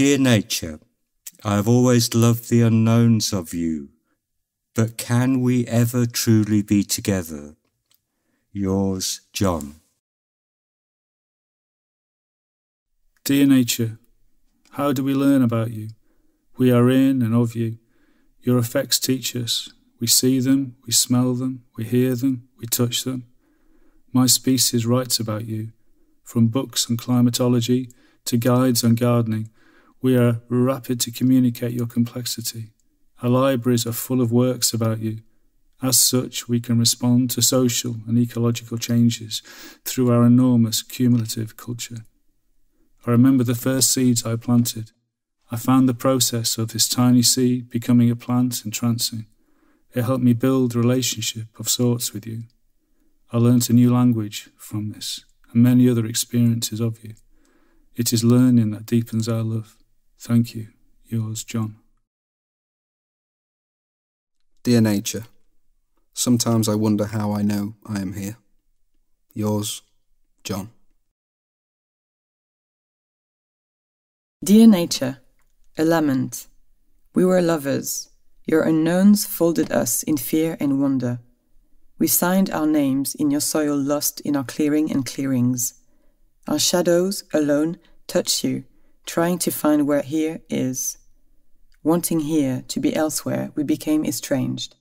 Dear nature, I have always loved the unknowns of you, but can we ever truly be together? Yours, John. Dear nature, how do we learn about you? We are in and of you. Your effects teach us. We see them, we smell them, we hear them, we touch them. My species writes about you. From books on climatology to guides on gardening, we are rapid to communicate your complexity. Our libraries are full of works about you. As such, we can respond to social and ecological changes through our enormous cumulative culture. I remember the first seeds I planted. I found the process of this tiny seed becoming a plant entrancing. It helped me build a relationship of sorts with you. I learnt a new language from this and many other experiences of you. It is learning that deepens our love. Thank you. Yours, John. Dear Nature, sometimes I wonder how I know I am here. Yours, John. Dear Nature, a lament. We were lovers. Your unknowns folded us in fear and wonder. We signed our names in your soil lost in our clearing and clearings. Our shadows, alone, touch you, trying to find where here is. Wanting here to be elsewhere, we became estranged.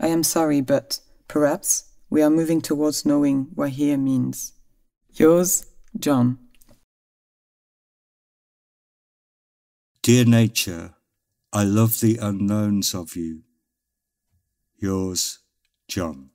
I am sorry, but perhaps we are moving towards knowing what here means. Yours, John. Dear nature, I love the unknowns of you. Yours, John.